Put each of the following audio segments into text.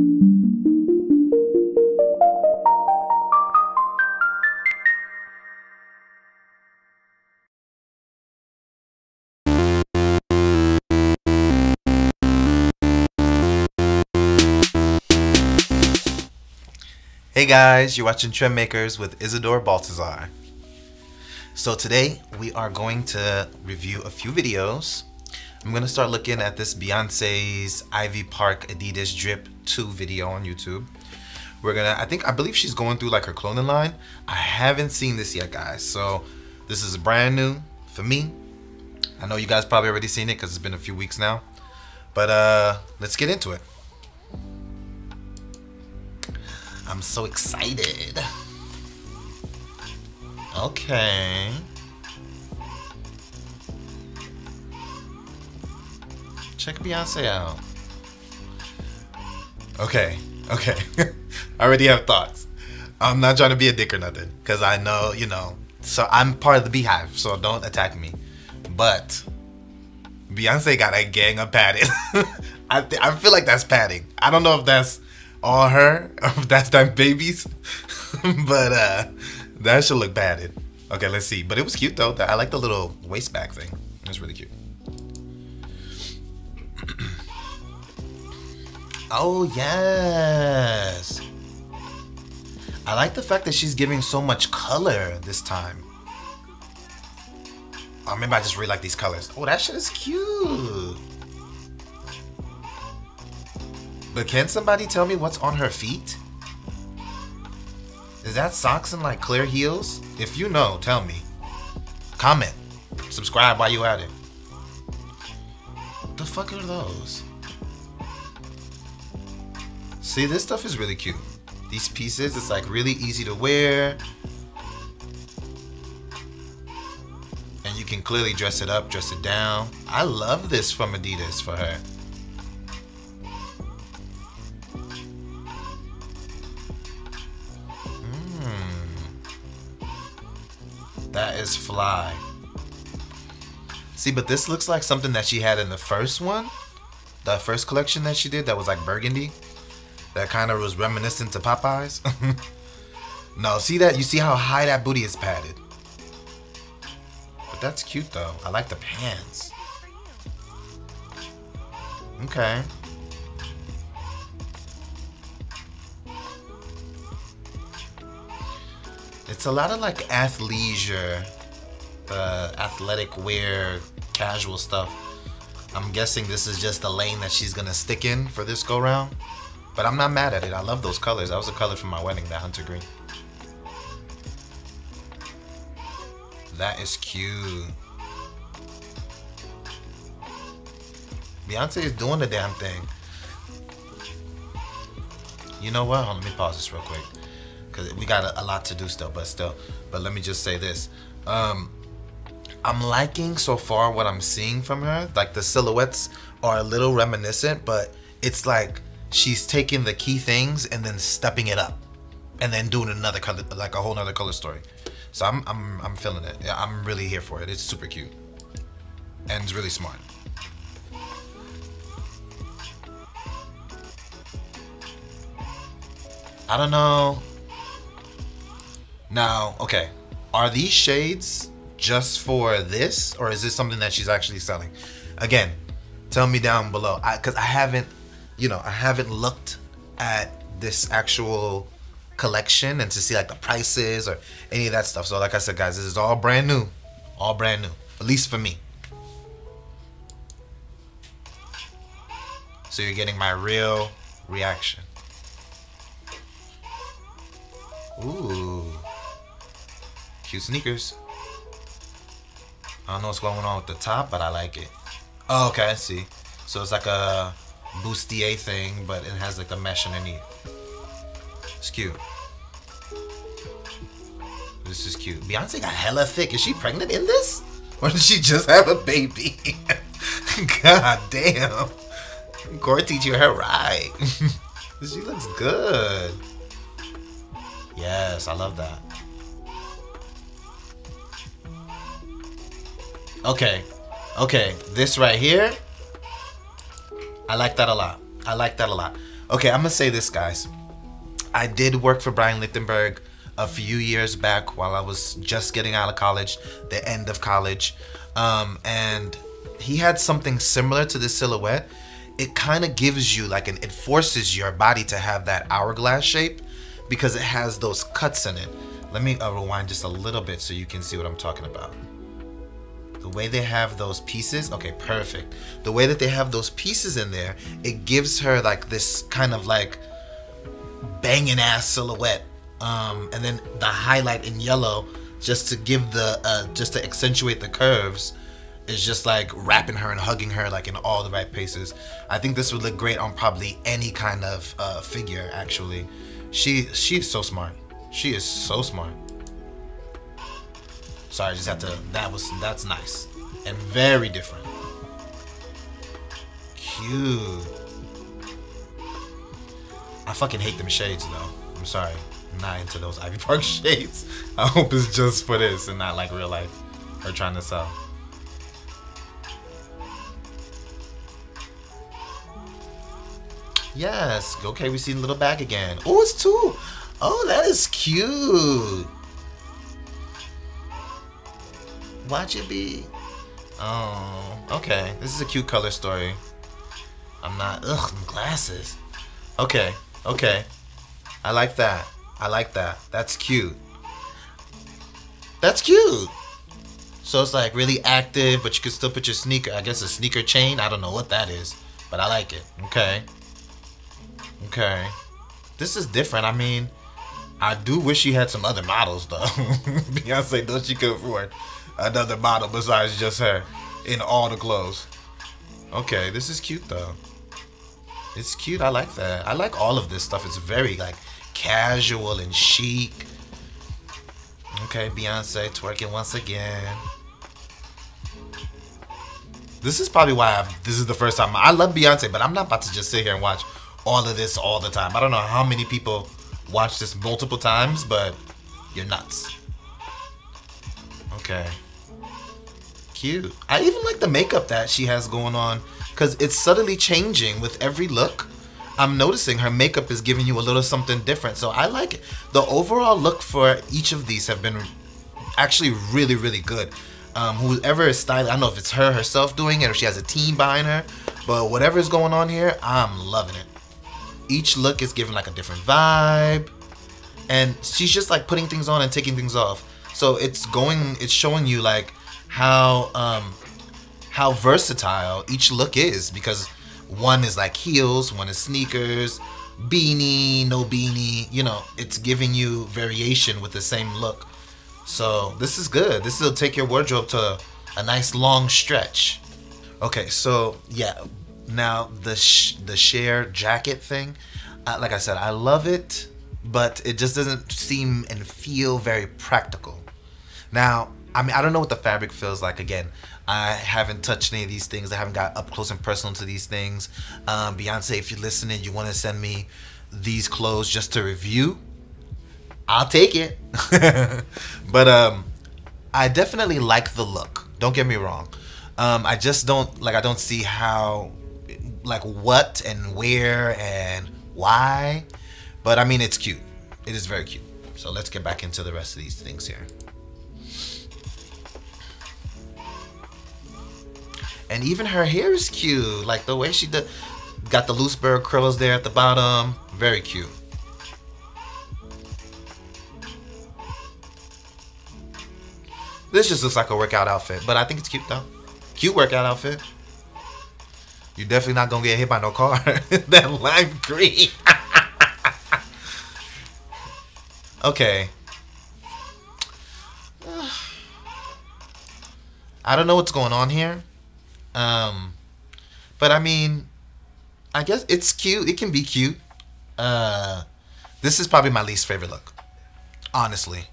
Hey guys, you're watching Trend Makers with Isidore Baltazar. So today we are going to review a few videos. I'm gonna start looking at this Beyonce's Ivy Park Adidas Drip 2 video on YouTube. We're gonna, I think, I believe she's going through like her clothing line. I haven't seen this yet, guys. So this is brand new for me. I know you guys probably already seen it because it's been a few weeks now. But uh, let's get into it. I'm so excited. Okay. Check Beyonce out. Okay, okay. I already have thoughts. I'm not trying to be a dick or nothing, because I know, you know. So I'm part of the beehive, so don't attack me. But Beyonce got a gang of padding. I, th- I feel like that's padding. I don't know if that's all her or if that's that babies. but uh that should look padded. Okay, let's see. But it was cute though. I like the little waist bag thing. It's really cute. oh yes. I like the fact that she's giving so much color this time. Oh, maybe I just really like these colors. Oh, that shit is cute. But can somebody tell me what's on her feet? Is that socks and like clear heels? If you know, tell me. Comment. Subscribe while you at it. Fuck are those? See, this stuff is really cute. These pieces, it's like really easy to wear. And you can clearly dress it up, dress it down. I love this from Adidas for her. Hmm. That is fly. See, but this looks like something that she had in the first one. The first collection that she did that was like burgundy. That kind of was reminiscent to Popeyes. no, see that? You see how high that booty is padded. But that's cute though. I like the pants. Okay. It's a lot of like athleisure, uh, athletic wear, casual stuff. I'm guessing this is just the lane that she's gonna stick in for this go round. But I'm not mad at it. I love those colors. That was a color from my wedding, that hunter green. That is cute. Beyonce is doing the damn thing. You know what? On, let me pause this real quick because we got a, a, lot to do still, but still. But let me just say this. Um, I'm liking so far what I'm seeing from her. Like the silhouettes are a little reminiscent, but it's like she's taking the key things and then stepping it up, and then doing another color, like a whole nother color story. So I'm I'm I'm feeling it. Yeah, I'm really here for it. It's super cute, and it's really smart. I don't know now, okay, are these shades just for this, or is this something that she's actually selling? Again, tell me down below, because I, I haven't, you know, I haven't looked at this actual collection and to see like the prices or any of that stuff. So, like I said, guys, this is all brand new, all brand new, at least for me. So you're getting my real reaction. Ooh. Cute sneakers. I don't know what's going on with the top, but I like it. Oh, okay, I see. So it's like a bustier thing, but it has like a mesh underneath. It's cute. This is cute. Beyonce got hella thick. Is she pregnant in this? Or did she just have a baby? God damn. Core teaching her right. she looks good. Yes, I love that. Okay. Okay. This right here. I like that a lot. I like that a lot. Okay, I'm gonna say this, guys. I did work for Brian Lichtenberg a few years back while I was just getting out of college, the end of college, um, and he had something similar to this silhouette. It kind of gives you like an, it forces your body to have that hourglass shape because it has those cuts in it. Let me uh, rewind just a little bit so you can see what I'm talking about. The way they have those pieces, okay, perfect. The way that they have those pieces in there, it gives her like this kind of like banging ass silhouette. Um, and then the highlight in yellow, just to give the, uh, just to accentuate the curves, is just like wrapping her and hugging her like in all the right places. I think this would look great on probably any kind of uh, figure. Actually, she she is so smart. She is so smart. Sorry, I just had to. That was that's nice and very different. Cute. I fucking hate them shades though. I'm sorry. I'm not into those Ivy Park shades. I hope it's just for this and not like real life. Her trying to sell. Yes. Okay, we see the little bag again. Oh, it's two. Oh, that is cute. Watch it be. Oh, okay. This is a cute color story. I'm not. Ugh, glasses. Okay, okay. I like that. I like that. That's cute. That's cute. So it's like really active, but you can still put your sneaker. I guess a sneaker chain. I don't know what that is, but I like it. Okay. Okay. This is different. I mean, I do wish she had some other models though. Beyonce does she could afford another model besides just her in all the clothes. Okay, this is cute though. It's cute. I like that. I like all of this stuff. It's very like casual and chic. Okay, Beyonce twerking once again. This is probably why I've, this is the first time I love Beyonce, but I'm not about to just sit here and watch all of this all the time. I don't know how many people watch this multiple times, but you're nuts. Okay. Cute. I even like the makeup that she has going on because it's subtly changing with every look. I'm noticing her makeup is giving you a little something different. So I like it. The overall look for each of these have been actually really, really good. Um, whoever is styling, I don't know if it's her herself doing it or she has a team behind her, but whatever is going on here, I'm loving it. Each look is giving like a different vibe, and she's just like putting things on and taking things off. So it's going, it's showing you like how um, how versatile each look is because one is like heels, one is sneakers, beanie, no beanie. You know, it's giving you variation with the same look. So this is good. This will take your wardrobe to a nice long stretch. Okay, so yeah, now the sh- the Cher jacket thing, uh, like I said, I love it, but it just doesn't seem and feel very practical. Now, I mean, I don't know what the fabric feels like. Again, I haven't touched any of these things. I haven't got up close and personal to these things. Um, Beyonce, if you're listening, you want to send me these clothes just to review, I'll take it. but um, I definitely like the look. Don't get me wrong. Um, I just don't like. I don't see how, like, what and where and why. But I mean, it's cute. It is very cute. So let's get back into the rest of these things here. And even her hair is cute. Like the way she did, got the loose bird curls there at the bottom. Very cute. This just looks like a workout outfit, but I think it's cute though. Cute workout outfit. You're definitely not gonna get hit by no car. that lime green. okay. I don't know what's going on here. Um, but I mean, I guess it's cute. It can be cute. Uh, this is probably my least favorite look, honestly.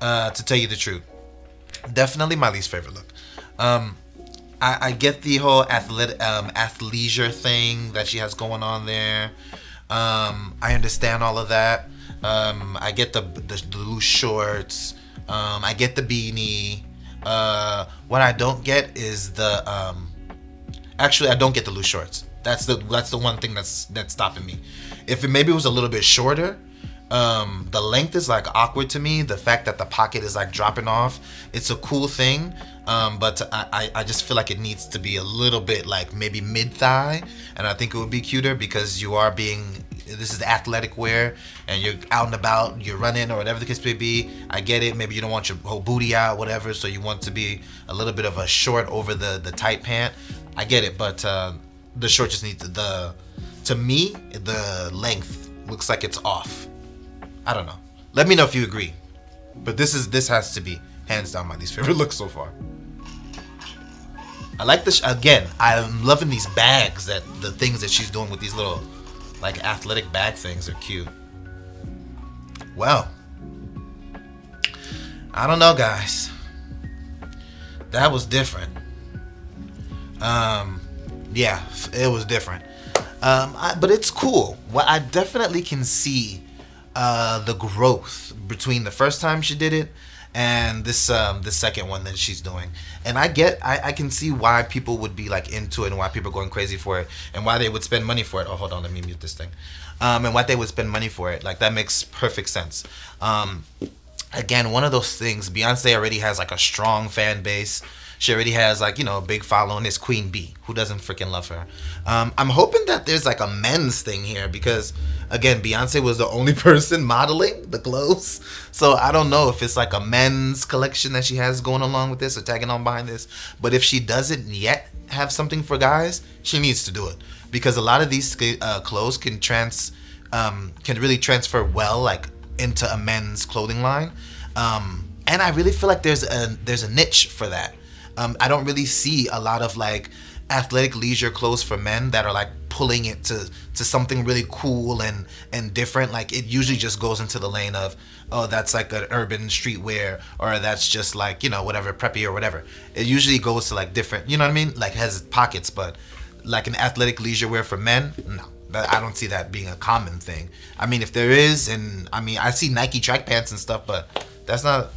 Uh, to tell you the truth, definitely my least favorite look. Um, I, I get the whole um, athleisure thing that she has going on there. Um, I understand all of that. Um, I get the, the, the loose shorts. Um, I get the beanie. Uh, what I don't get is the um, actually I don't get the loose shorts. That's the that's the one thing that's that's stopping me. If it maybe it was a little bit shorter, um, the length is like awkward to me. The fact that the pocket is like dropping off, it's a cool thing. Um, but I, I, just feel like it needs to be a little bit like maybe mid thigh, and I think it would be cuter because you are being this is athletic wear and you're out and about, you're running or whatever the case may be. I get it. Maybe you don't want your whole booty out, whatever. So you want to be a little bit of a short over the the tight pant. I get it, but uh, the short just needs the to me the length looks like it's off. I don't know. Let me know if you agree. But this is this has to be hands down my least favorite look so far. I like this again. I'm loving these bags that the things that she's doing with these little like athletic bag things are cute. Well, I don't know, guys. That was different. Um, yeah, it was different. Um, I, but it's cool. Well, I definitely can see uh, the growth between the first time she did it and this um the second one that she's doing. And i get I, I can see why people would be like into it and why people are going crazy for it and why they would spend money for it. Oh hold on let me mute this thing. Um and why they would spend money for it. Like that makes perfect sense. Um again one of those things beyonce already has like a strong fan base she already has like you know a big following. Is queen bee who doesn't freaking love her? Um, i'm hoping that there's like a men's thing here because again beyonce was the only person modeling the clothes. So i don't know if it's like a men's collection that she has going along with this or tagging on behind this. But if she doesn't yet have something for guys she needs to do it. Because a lot of these uh, clothes can trans um, can really transfer well like into a men's clothing line. Um, and i really feel like there's a there's a niche for that um, I don't really see a lot of like athletic leisure clothes for men that are like pulling it to to something really cool and and different like it usually just goes into the lane of oh that's like an urban streetwear or that's just like you know whatever preppy or whatever it usually goes to like different you know what i mean like has pockets but like an athletic leisure wear for men no I don't see that being a common thing. I mean, if there is, and I mean, I see Nike track pants and stuff, but that's not,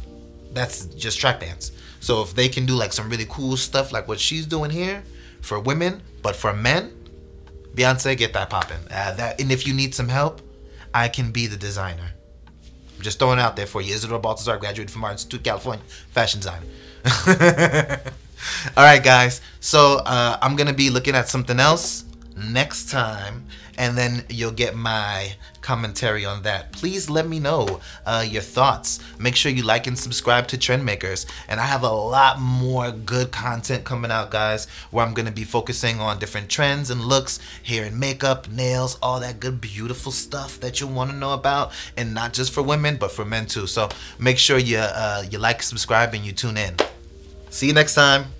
that's just track pants. So if they can do like some really cool stuff like what she's doing here for women, but for men, Beyonce, get that popping. Uh, that and if you need some help, I can be the designer. I'm just throwing it out there for you. Isidore Baltazar graduated from Art Institute, California, fashion designer. All right, guys. So uh, I'm gonna be looking at something else next time and then you'll get my commentary on that. Please let me know uh, your thoughts. Make sure you like and subscribe to Trendmakers. And I have a lot more good content coming out, guys, where I'm going to be focusing on different trends and looks, hair and makeup, nails, all that good, beautiful stuff that you want to know about. And not just for women, but for men too. So make sure you, uh, you like, subscribe, and you tune in. See you next time.